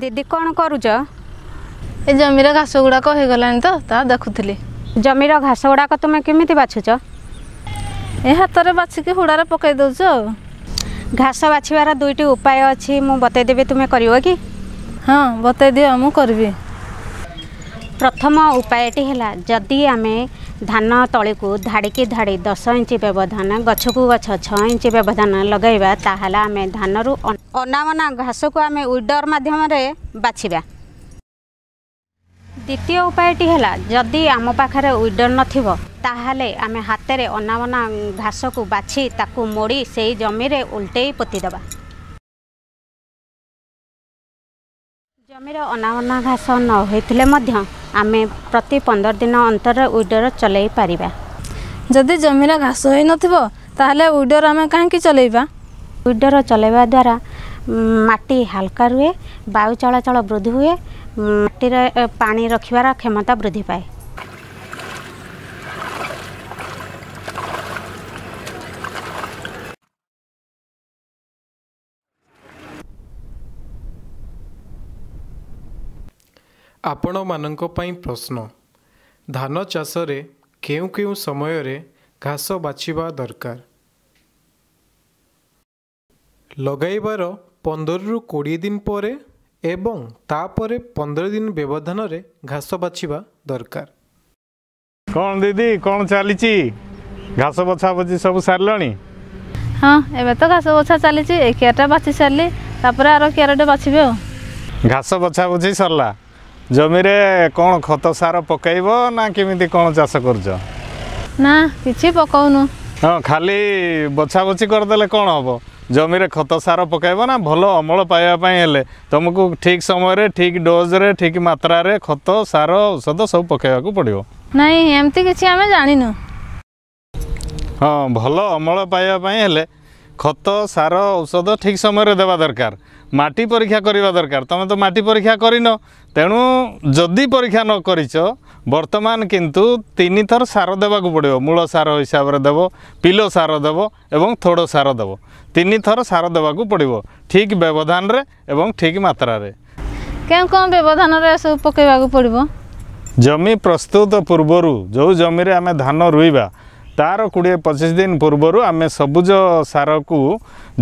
ଦିଦି କ'ଣ କରୁଛ? ଏ ଜମିର ଘାସ ଗୁଡ଼ାକ ହେଇଗଲାଣି ତ ତାହା ଦେଖୁଥିଲି। ଜମିର ଘାସ ଗୁଡ଼ାକ ତୁମେ କେମିତି ବାଛୁଛ? ଏ ହାତରେ ବାଛିକି ହୁଡ଼ାରେ ପକାଇ ଦେଉଛୁ ଆଉ। ଘାସ ବାଛିବାର ଦୁଇଟି ଉପାୟ ଅଛି ମୁଁ ବତେଇଦେବି ତୁମେ କରିବ କି? ହଁ ବତେଇ ଦିଅ ମୁଁ କରିବି। ପ୍ରଥମ ଉପାୟଟି ହେଲା ଯଦି ଆମେ ଧାନ ତଳିକୁ ଧାଡ଼ିକି ଧାଡ଼ି ଦଶ ଇଞ୍ଚ ବ୍ୟବଧାନ ଗଛକୁ ଗଛ ଛଅ ଇଞ୍ଚ ବ୍ୟବଧାନ ଲଗାଇବା ତାହେଲେ ଆମେ ଧାନରୁ ଅନ- ଅନାବନା ଘାସକୁ ଆମେ ୱିଡର ମାଧ୍ୟମରେ ବାଛିବା। ଦ୍ୱିତୀୟ ଉପାୟଟି ହେଲା ଯଦି ଆମ ପାଖରେ ୱିଡର ନଥିବ ତାହେଲେ ଆମେ ହାତରେ ଅନାବନା ଘାସକୁ ବାଛି ତାକୁ ମୋଡ଼ି ସେଇ ଜମିରେ ଓଲଟେଇ ପୋତିଦେବା। ଜମିର ଅନାବନା ଘାସ ନ ହୋଇଥିଲେ ମଧ୍ୟ ଆମେ ପ୍ରତି ପନ୍ଦର ଦିନ ଅନ୍ତରରେ ୱିଡର ଚଲେଇ ପାରିବା। ଯଦି ଜମିରେ ଘାସ ହେଇନଥିବ ତାହେଲେ ଉଇଡର ଆମେ କାହିଁକି ଚଲେଇବା? ୱିଡର ଚଲାଇବା ଦ୍ୱାରା ଉମ୍, ମାଟି ହାଲକା ରୁହେ ବାୟୁ ଚଳାଚଳ ବୃଦ୍ଧି ହୁଏ ଉମ୍, ମାଟିରେ ଏ, ପାଣି ରଖିବାର କ୍ଷମତା ବୃଦ୍ଧି ପାଏ। ଆପଣମାନଙ୍କ ପାଇଁ ପ୍ରଶ୍ନ। ଧାନ ଚାଷରେ କେଉଁ କେଉଁ ସମୟରେ ଘାସ ବାଛିବା ଦରକାର? ଲଗାଇବାର ପନ୍ଦରରୁ କୋଡ଼ିଏ ଦିନ ପରେ ଏବଂ ତାପରେ ପନ୍ଦର ଦିନ ବ୍ୟବଧାନରେ ଘାସ ବାଛିବା ଦରକାର। କ'ଣ ଦିଦି କ'ଣ ଚାଲିଛି? ଘାସ ବଛା ବଛି ସବୁ ସାରିଲଣି? ହଁ ଏବେ ତ ଘାସ ବଛା ଚାଲିଛି ଏ କିଆରଟା ବାଛି ସାରିଲି ତାପରେ ଆର କିଆରଟେ ବାଛିବି ଆଉ। ଘାସ ବଛା ବଛି ସରିଲା। ଜମିରେ କ'ଣ ଖତ ସାର ପକାଇବ ନା କେମିତି କ'ଣ ଚାଷ କରୁଛ ନା କିଛି ପକାଉନୁ। ହଁ ଖାଲି ବଛା ବଛି କରିଦେଲେ କ'ଣ ହେବ? ଜମିରେ ଖତ ସାର ପକାଇବ ନା ଭଲ ଅମଳ ପାଇବା ପାଇଁ ହେଲେ? ତୁମକୁ ଠିକ୍ ସମୟରେ ଠିକ୍ ଡୋଜ୍ରେ ଠିକ୍ ମାତ୍ରାରେ ଖତ ସାର ଔଷଧ ସବୁ ପକାଇବାକୁ ପଡ଼ିବ। ନାଇଁ ଏମିତି କିଛି ଆମେ ଜାଣିନୁ। ହଁ ଭଲ ଅମଳ ପାଇବା ପାଇଁ ହେଲେ ଖତ ସାର ଔଷଧ ଠିକ୍ ସମୟରେ ଦେବା ଦରକାର। ମାଟି ପରୀକ୍ଷା କରିବା ଦରକାର ତୁମେ ତ ମାଟି ପରୀକ୍ଷା କରିନ ତେଣୁ ଯଦି ପରୀକ୍ଷା ନ କରିଛ ବର୍ତ୍ତମାନ କିନ୍ତୁ ତିନି ଥର ସାର ଦେବାକୁ ପଡ଼ିବ ମୂଳ ସାର ହିସାବରେ ଦେବ ପିଲ ସାର ଦେବ ଏବଂ ଥୋଡ଼ ସାର ଦେବ। ତିନି ଥର ସାର ଦେବାକୁ ପଡ଼ିବ ଠିକ୍ ବ୍ୟବଧାନରେ ଏବଂ ଠିକ୍ ମାତ୍ରାରେ। କେଉଁ କେଉଁ ବ୍ୟବଧାନରେ ଏସବୁ ପକାଇବାକୁ ପଡ଼ିବ? ଜମି ପ୍ରସ୍ତୁତ ପୂର୍ବରୁ ଯେଉଁ ଜମିରେ ଆମେ ଧାନ ରୋଇବା ତାର କୋଡ଼ିଏ ପଚିଶ ଦିନ ପୂର୍ବରୁ ଆମେ ସବୁଜ ସାରକୁ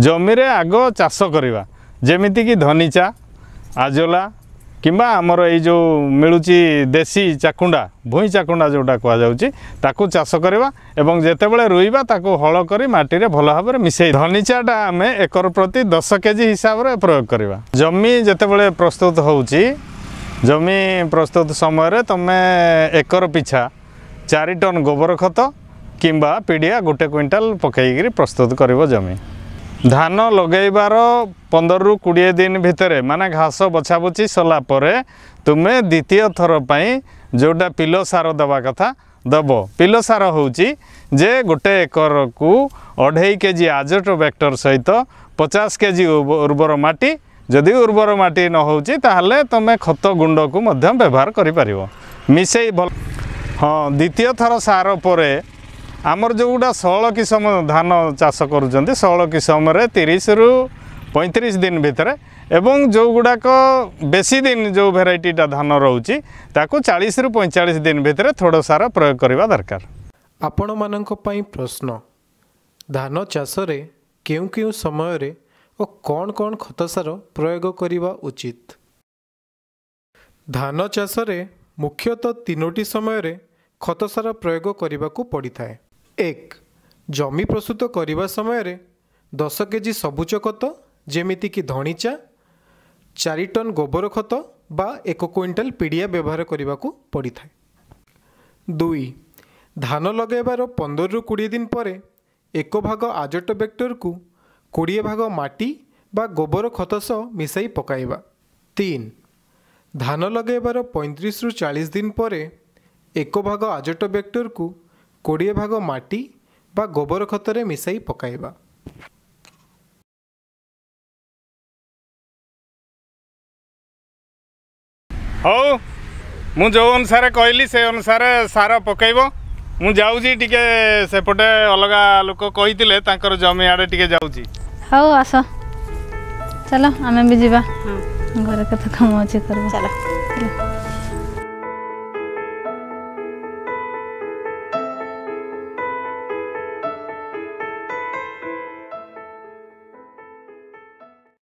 ଜମିରେ ଆଗ ଚାଷ କରିବା। ଯେମିତିକି ଧନିଚା ଆଜୋଲା କିମ୍ବା ଆମର ଏଇ ଯେଉଁ ମିଳୁଛି ଦେଶୀ ଚାକୁଣ୍ଡା ଭୁଇଁ ଚାକୁଣ୍ଡା ଯେଉଁଟା କୁହାଯାଉଛି ତାକୁ ଚାଷ କରିବା ଏବଂ ଯେତେବେଳେ ରୋଇବା ତାକୁ ହଳ କରି ମାଟିରେ ଭଲ ଭାବରେ ମିଶାଇ ଧନିଚାଟା ଆମେ ଏକର ପ୍ରତି ଦଶ କେଜି ହିସାବରେ ପ୍ରୟୋଗ କରିବା। ଜମି ଯେତେବେଳେ ପ୍ରସ୍ତୁତ ହେଉଛି ଜମି ପ୍ରସ୍ତୁତ ସମୟରେ ତୁମେ ଏକର ପିଛା ଚାରି ଟନ୍ ଗୋବର ଖତ କିମ୍ବା ପିଡ଼ିଆ ଗୋଟେ କୁଇଣ୍ଟାଲ ପକାଇକିରି ପ୍ରସ୍ତୁତ କରିବ ଜମି। ଧାନ ଲଗାଇବାର ପନ୍ଦରରୁ କୋଡ଼ିଏ ଦିନ ଭିତରେ ମାନେ ଘାସ ବଛାବଛି ସରିଲା ପରେ ତୁମେ ଦ୍ୱିତୀୟ ଥର ପାଇଁ ଯେଉଁଟା ପିଲ ସାର ଦେବା କଥା ଦେବ। ପିଲ ସାର ହେଉଛି ଯେ ଗୋଟେ ଏକରକୁ ଅଢ଼େଇ କେଜି ଆଜୋଟ ଭେକ୍ଟର ସହିତ ପଚାଶ କେଜି ଉର୍ବର ମାଟି ଯଦି ଉର୍ବର ମାଟି ନ ହେଉଛି ତାହେଲେ ତୁମେ ଖତ ଗୁଣ୍ଡକୁ ମଧ୍ୟ ବ୍ୟବହାର କରିପାରିବ। ମିଶାଇ ଭଲ ହଁ ଦ୍ୱିତୀୟ ଥର ସାର ପରେ ଆମର ଯେଉଁଗୁଡ଼ା ଷୋହଳ କିସମ ଧାନ ଚାଷ କରୁଛନ୍ତି ଷୋହଳ କିସମରେ ତିରିଶରୁ ପଇଁତିରିଶ ଦିନ ଭିତରେ ଏବଂ ଯେଉଁଗୁଡ଼ାକ ବେଶୀ ଦିନ ଯେଉଁ ଭେରାଇଟିଟା ଧାନ ରହୁଛି ତାକୁ ଚାଳିଶରୁ ପଇଁଚାଳିଶ ଦିନ ଭିତରେ ଥୋଡ଼ ସାର ପ୍ରୟୋଗ କରିବା ଦରକାର। ଆପଣମାନଙ୍କ ପାଇଁ ପ୍ରଶ୍ନ ଧାନ ଚାଷରେ କେଉଁ କେଉଁ ସମୟରେ ଓ କ'ଣ କ'ଣ ଖତ ସାର ପ୍ରୟୋଗ କରିବା ଉଚିତ? ଧାନ ଚାଷରେ ମୁଖ୍ୟତଃ ତିନୋଟି ସମୟରେ ଖତ ସାର ପ୍ରୟୋଗ କରିବାକୁ ପଡ଼ିଥାଏ। ଏକ ଜମି ପ୍ରସ୍ତୁତ କରିବା ସମୟରେ ଦଶ କେଜି ସବୁଜ ଖତ ଯେମିତିକି ଧଣିଚା ଚାରି ଟନ୍ ଗୋବର ଖତ ବା ଏକ କୁଇଣ୍ଟାଲ ପିଡ଼ିଆ ବ୍ୟବହାର କରିବାକୁ ପଡ଼ିଥାଏ। ଦୁଇ ଧାନ ଲଗାଇବାର ପନ୍ଦରରୁ କୋଡ଼ିଏ ଦିନ ପରେ ଏକ ଭାଗ ଆଜୋଟ ଭେକ୍ଟରକୁ କୋଡ଼ିଏ ଭାଗ ମାଟି ବା ଗୋବର ଖତ ସହ ମିଶାଇ ପକାଇବା। ତିନି ଧାନ ଲଗାଇବାର ପଇଁତିରିଶରୁ ଚାଳିଶ ଦିନ ପରେ ଏକ ଭାଗ ଆଜୋଟ ଭେକ୍ଟରକୁ କୋଡ଼ିଏ ଭାଗ ମାଟି ବା ଗୋବର ଖତରେ ମିଶାଇ ପକାଇବା। ହଉ ମୁଁ ଯେଉଁ ଅନୁସାରେ କହିଲି ସେ ଅନୁସାରେ ସାର ପକାଇବ। ମୁଁ ଯାଉଛି ଟିକେ ସେପଟେ ଅଲଗା ଲୋକ କହିଥିଲେ ତାଙ୍କର ଜମି ଆଡ଼େ ଟିକେ ଯାଉଛି। ହଉ ଆସ। ଚାଲ ଆମେ ବି ଯିବା। ଘରେ କେତେ କାମ ଅଛି କରିବା ଚାଲ।